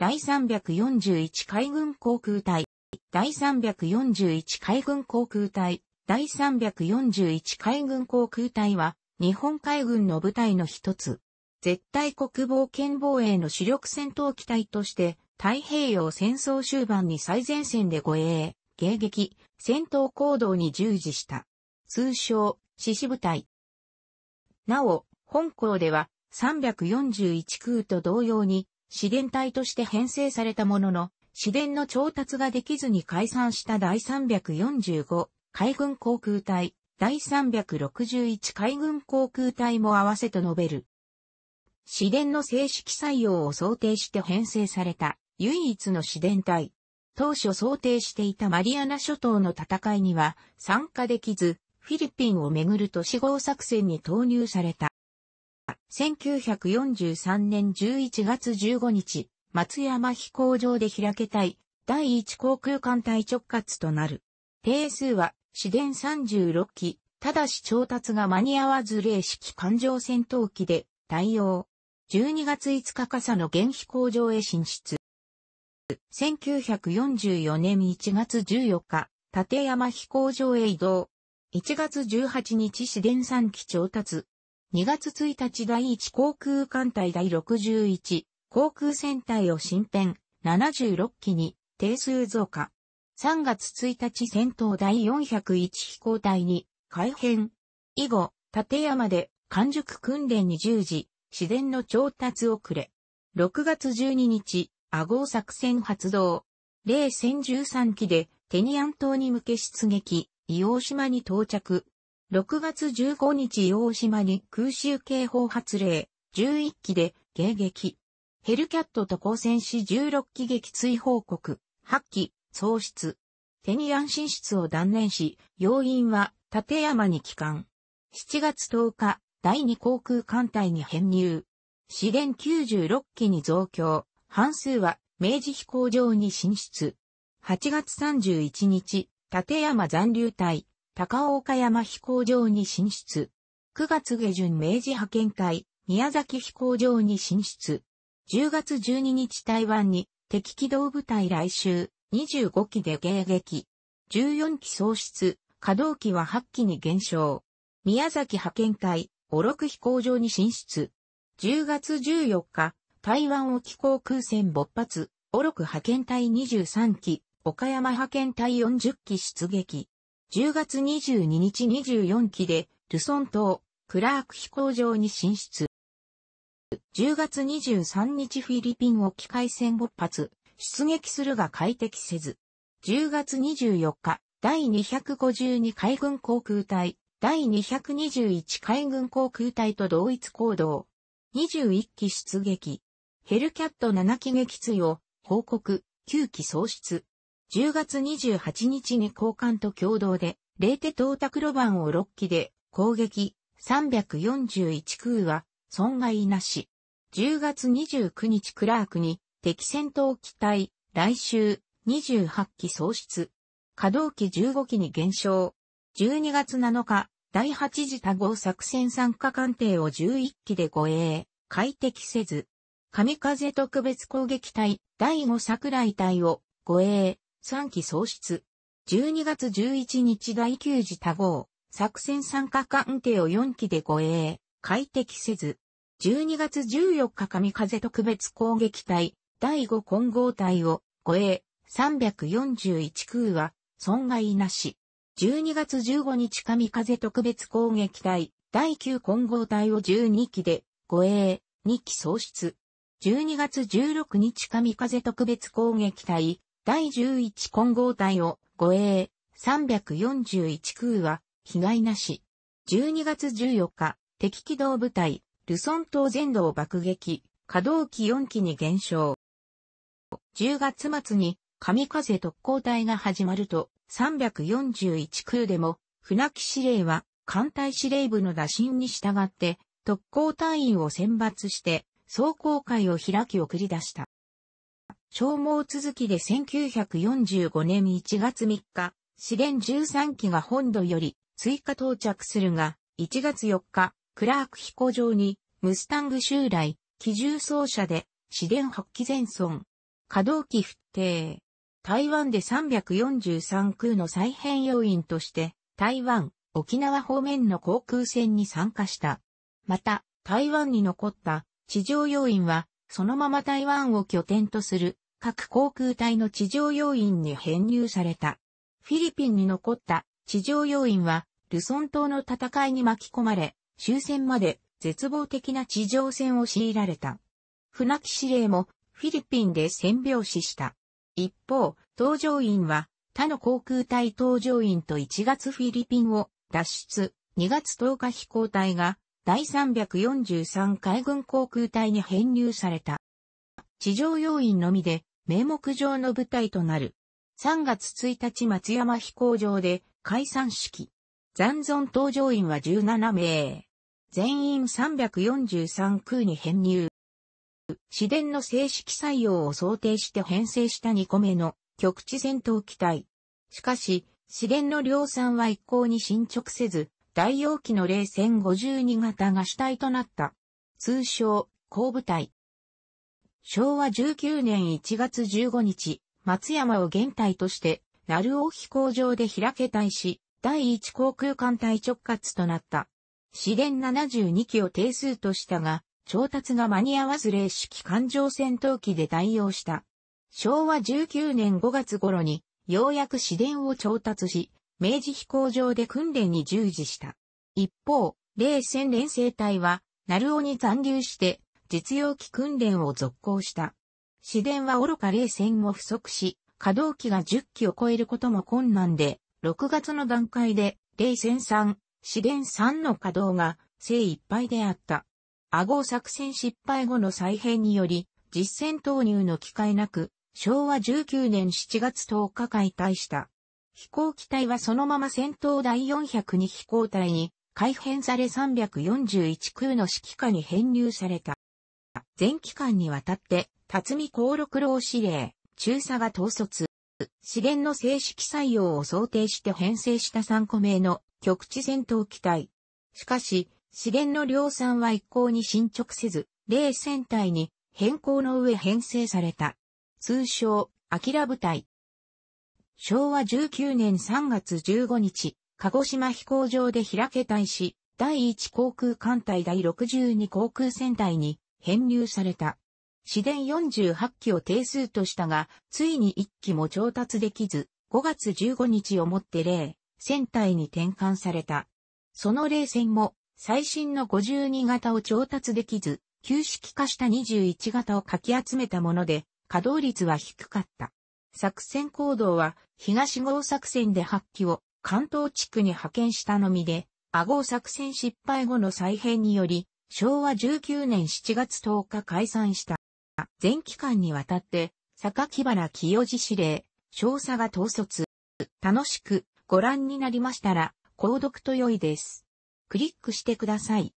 第341海軍航空隊、第341海軍航空隊、第341海軍航空隊は、日本海軍の部隊の一つ。絶対国防圏防衛の主力戦闘機体として、太平洋戦争終盤に最前線で護衛、迎撃、戦闘行動に従事した。通称、獅子部隊。なお、本校では341空と同様に、試練隊として編成されたものの、試練の調達ができずに解散した第345海軍航空隊、第361海軍航空隊も合わせと述べる。試練の正式採用を想定して編成された唯一の試練隊。当初想定していたマリアナ諸島の戦いには参加できず、フィリピンをめぐる都市号作戦に投入された。1943年11月15日、松山飛行場で開けたい第一航空艦隊直轄となる。定数は、試電36機、ただし調達が間に合わず零式艦上戦闘機で対応。12月5日傘の原飛行場へ進出。1944年1月14日、立山飛行場へ移動。1月18日試電3機調達。2月1日第1航空艦隊第61航空戦隊を新編76機に定数増加。3月1日戦闘第401飛行隊に改編。以後、立山で完熟訓練に従事、自然の調達遅れ。6月12日、アゴ作戦発動。0戦13機でテニアン島に向け出撃、硫黄島に到着。6月15日硫黄島に空襲警報発令、11機で迎撃。ヘルキャットと交戦し16機撃墜報告、8機、喪失。テニアン進出を断念し、要因は立山に帰還。7月10日、第2航空艦隊に編入。試練96機に増強。半数は明治飛行場に進出。8月31日、立山残留隊、高岡山飛行場に進出。9月下旬明治派遣隊、宮崎飛行場に進出。10月12日台湾に敵機動部隊来襲、25機で迎撃。14機喪失、稼働機は8機に減少。宮崎派遣隊、お六飛行場に進出。10月14日、台湾沖航空船勃発、オロク派遣隊23機、岡山派遣隊40機出撃。10月22日24機で、ルソン島、クラーク飛行場に進出。10月23日フィリピン沖海戦勃発、出撃するが快適せず。10月24日、第252海軍航空隊、第221海軍航空隊と同一行動。21機出撃。ヘルキャット7機撃墜を報告、9機喪失。10月28日に交換と共同で、レーテトータクロバンを6機で攻撃、341空は損害なし。10月29日クラークに敵戦闘機体、来週28機喪失。稼働機15機に減少。12月7日、第8次多号作戦参加艦艇を11機で護衛、快適せず、神風特別攻撃隊、第5桜井隊を、護衛、3機喪失。12月11日第9次多号、作戦参加艦艇を4機で護衛、快適せず。12月14日神風特別攻撃隊、第5混合隊を、護衛、341空は、損害なし。12月15日神風特別攻撃隊、第9混合隊を。12機で、護衛、2機喪失。12月16日神風特別攻撃隊、第11混合隊を護衛、341空は、被害なし。12月14日、敵機動部隊、ルソン島全土を爆撃、稼働機4機に減少。10月末に、神風特攻隊が始まると、341空でも、船木司令は、艦隊司令部の打診に従って、特攻隊員を選抜して、壮行会を開き送り出した。消耗続きで1945年1月3日、試練13機が本土より追加到着するが、1月4日、クラーク飛行場にムスタング襲来、機銃走者で試練8機前損。稼働機不定。台湾で343空の再編要員として、台湾、沖縄方面の航空戦に参加した。また、台湾に残った地上要員は、そのまま台湾を拠点とする各航空隊の地上要員に編入された。フィリピンに残った地上要員は、ルソン島の戦いに巻き込まれ、終戦まで絶望的な地上戦を強いられた。船木司令もフィリピンで戦病死した。一方、搭乗員は他の航空隊搭乗員と1月フィリピンを脱出、2月10日飛行隊が第343海軍航空隊に編入された。地上要員のみで名目上の部隊となる。3月1日松山飛行場で解散式。残存搭乗員は17名。全員343空に編入。市電の正式採用を想定して編成した2個目の局地戦闘機体。しかし、市電の量産は一向に進捗せず、大容機の01052型が主体となった。通称、後部隊。昭和19年1月15日、松山を現隊として、鳴尾飛行場で開け隊し、第一航空艦隊直轄となった。試練72機を定数としたが、調達が間に合わず零式艦上戦闘機で代用した。昭和19年5月頃に、ようやく試練を調達し、明治飛行場で訓練に従事した。一方、零戦連成隊は、鳴尾に残留して、実用機訓練を続行した。試練は愚か零戦も不足し、稼働機が10機を超えることも困難で、6月の段階で、零戦3、試練3の稼働が精一杯であった。顎作戦失敗後の再編により、実戦投入の機会なく、昭和19年7月10日解体した。飛行機体はそのまま戦闘第402飛行隊に改編され341空の指揮下に編入された。全期間にわたって、辰巳航六郎司令、中佐が統率。資源の正式採用を想定して編成した3個名の局地戦闘機体。しかし、資源の量産は一向に進捗せず、0戦隊に変更の上編成された。通称、アキラ部隊。昭和19年3月15日、鹿児島飛行場で開け隊し、第1航空艦隊第62航空戦隊に編入された。市電48機を定数としたが、ついに1機も調達できず、5月15日をもって0、戦隊に転換された。その0戦も、最新の52型を調達できず、旧式化した21型をかき集めたもので、稼働率は低かった。作戦行動は、東号作戦で8機を関東地区に派遣したのみで、阿号作戦失敗後の再編により、昭和19年7月10日解散した。全期間にわたって、榊原清治司令、少佐が統率。楽しくご覧になりましたら、購読と良いです。クリックしてください。